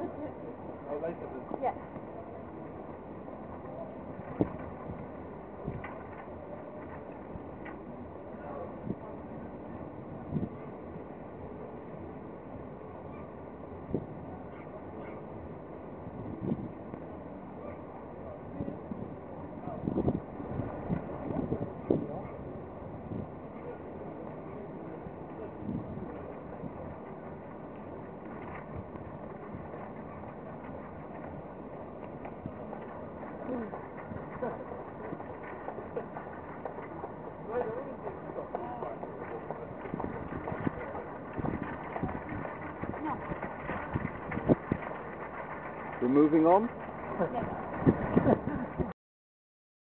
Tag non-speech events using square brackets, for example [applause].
Oh, later dus. Ja. We're moving on. [laughs]